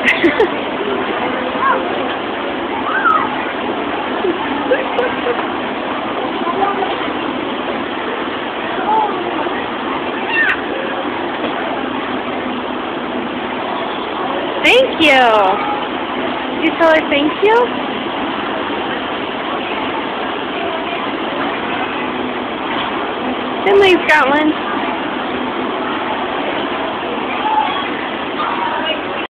Thank you. You tell her thank you? Then we've got one.